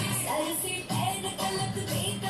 सरसे पैर पलट देख